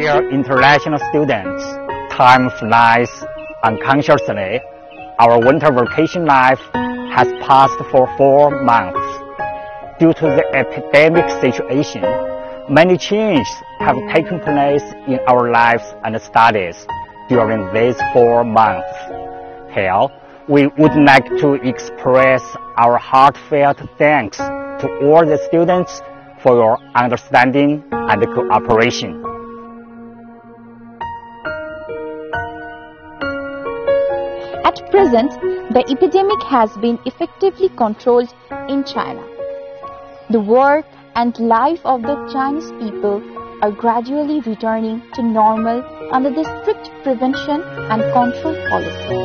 Dear international students, time flies unconsciously. Our winter vacation life has passed for four months. Due to the epidemic situation, many changes have taken place in our lives and studies during these four months. Here, we would like to express our heartfelt thanks to all the students for your understanding and cooperation. At present, the epidemic has been effectively controlled in China. The work and life of the Chinese people are gradually returning to normal under the strict prevention and control policy.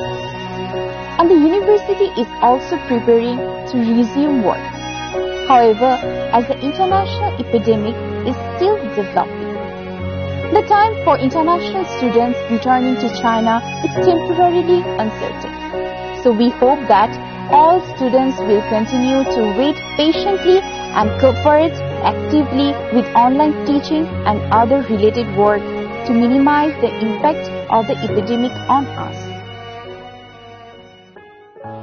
And the university is also preparing to resume work. However, as the international epidemic is still developing, the time for international students returning to China is temporarily uncertain. So we hope that all students will continue to wait patiently and cooperate actively with online teaching and other related work to minimize the impact of the epidemic on us.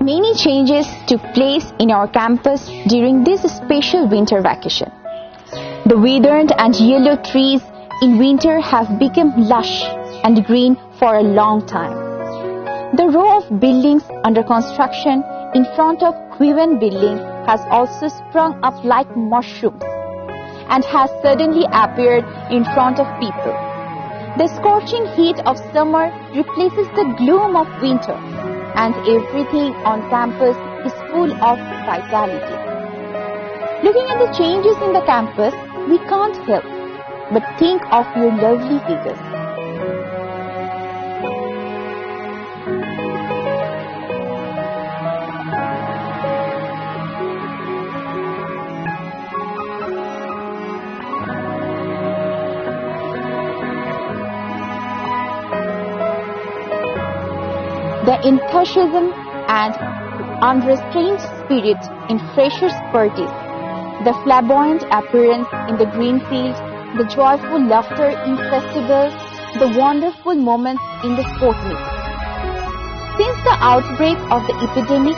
Many changes took place in our campus during this special winter vacation. The withered and yellow trees in winter have become lush and green for a long time. The row of buildings under construction in front of Huiwen building has also sprung up like mushrooms and has suddenly appeared in front of people. The scorching heat of summer replaces the gloom of winter and everything on campus is full of vitality. Looking at the changes in the campus, we can't help but think of your lovely figures. The enthusiasm and unrestrained spirit in freshers' parties, the flamboyant appearance in the green field, the joyful laughter in festivals, the wonderful moments in the sport meet. Since the outbreak of the epidemic,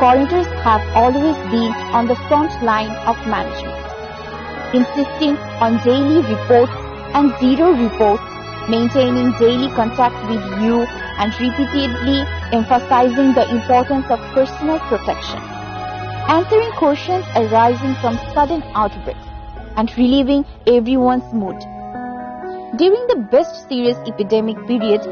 coordinators have always been on the front line of management, insisting on daily reports and zero reports, maintaining daily contact with you and repeatedly emphasizing the importance of personal protection, answering questions arising from sudden outbreaks, and relieving everyone's mood. During the best serious epidemic period,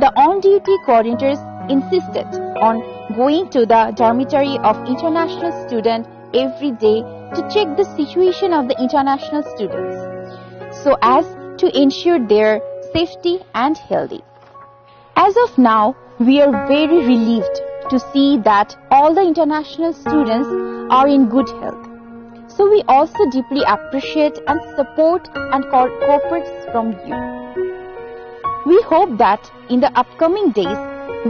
the on-duty coordinators insisted on going to the dormitory of international students every day to check the situation of the international students so as to ensure their safety and healthy. As of now, we are very relieved to see that all the international students are in good health. So we also deeply appreciate and support and co- cooperate from you. We hope that in the upcoming days,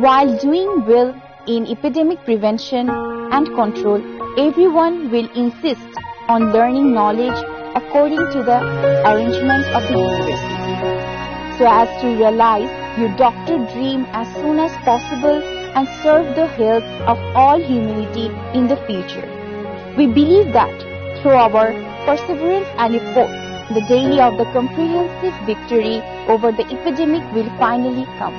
while doing well in epidemic prevention and control, everyone will insist on learning knowledge according to the arrangement of the university so as to realize your doctor dream as soon as possible and serve the health of all humanity in the future. We believe that through our perseverance and effort, the day of the comprehensive victory over the epidemic will finally come.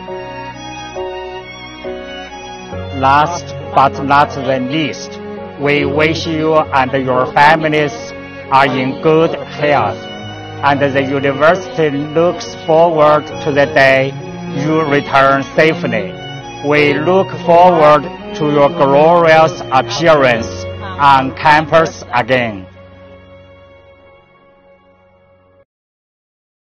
Last but not the least, we wish you and your families are in good health, and the university looks forward to the day you return safely. We look forward to your glorious appearance on campus again.